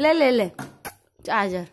ले ले ले। चार्जर।